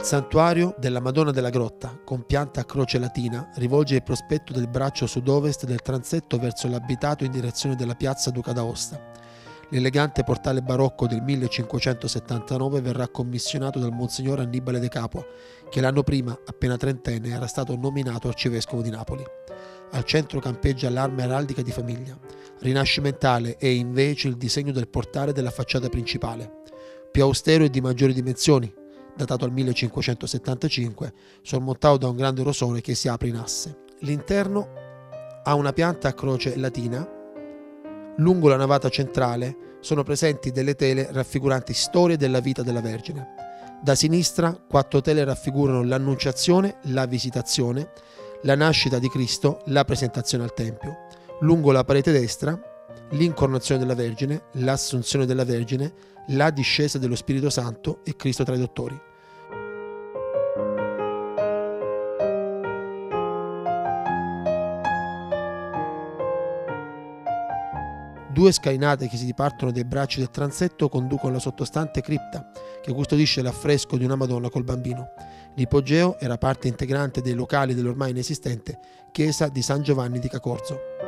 Il santuario della Madonna della Grotta, con pianta a croce latina, rivolge il prospetto del braccio sud-ovest del transetto verso l'abitato in direzione della piazza Duca d'Aosta. L'elegante portale barocco del 1579 verrà commissionato dal Monsignor Annibale De Capua, che l'anno prima, appena trentenne, era stato nominato arcivescovo di Napoli. Al centro campeggia l'arma araldica di famiglia. Rinascimentale è invece il disegno del portale della facciata principale. Più austero e di maggiori dimensioni, datato al 1575, sormontato da un grande rosone che si apre in asse. L'interno ha una pianta a croce latina Lungo la navata centrale sono presenti delle tele raffiguranti storie della vita della Vergine. Da sinistra quattro tele raffigurano l'annunciazione, la visitazione, la nascita di Cristo, la presentazione al Tempio. Lungo la parete destra l'incoronazione della Vergine, l'assunzione della Vergine, la discesa dello Spirito Santo e Cristo tra i dottori. Due scalinate che si dipartono dai bracci del transetto conducono alla sottostante cripta, che custodisce l'affresco di una Madonna col bambino. L'ipogeo era parte integrante dei locali dell'ormai inesistente chiesa di San Giovanni di Cacorzo.